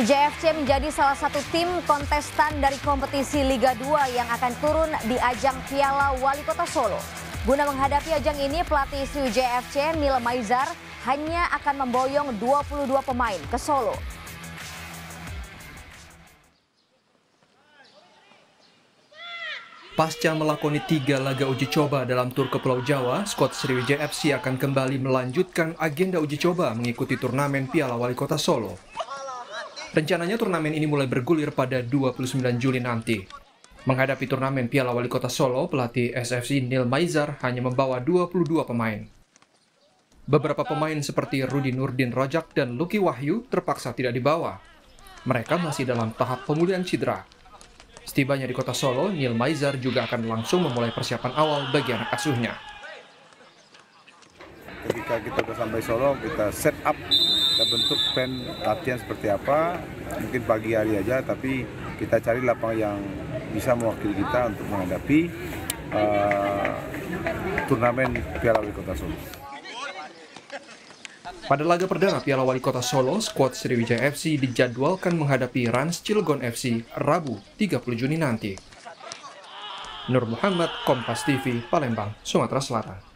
Sriwijaya FC menjadi salah satu tim kontestan dari kompetisi Liga 2 yang akan turun di ajang Piala Wali Kota Solo. Guna menghadapi ajang ini, pelatih Sriwijaya FC Nil Maizar hanya akan memboyong 22 pemain ke Solo. Pasca melakoni tiga laga uji coba dalam tur ke Pulau Jawa, skuad Sriwijaya FC akan kembali melanjutkan agenda uji coba mengikuti turnamen Piala Wali Kota Solo. Rencananya turnamen ini mulai bergulir pada 29 Juli nanti. Menghadapi turnamen Piala Wali Kota Solo, pelatih SFC Neil Maizar hanya membawa 22 pemain. Beberapa pemain seperti Rudi Nurdin Rojak dan Luki Wahyu terpaksa tidak dibawa. Mereka masih dalam tahap pemulihan cedera. Setibanya di kota Solo, Neil Maizar juga akan langsung memulai persiapan awal bagi anak asuhnya. Ketika kita sudah sampai Solo, kita set up, kita bentuk plan latihan seperti apa. Mungkin pagi hari aja, tapi kita cari lapangan yang bisa mewakili kita untuk menghadapi uh, turnamen Piala Wali Kota Solo. Pada laga perdana Piala Wali Kota Solo, skuad Sriwijaya FC dijadwalkan menghadapi Rans Cilegon FC Rabu 30 Juni nanti. Nur Muhammad, Kompas TV, Palembang, Sumatera Selatan.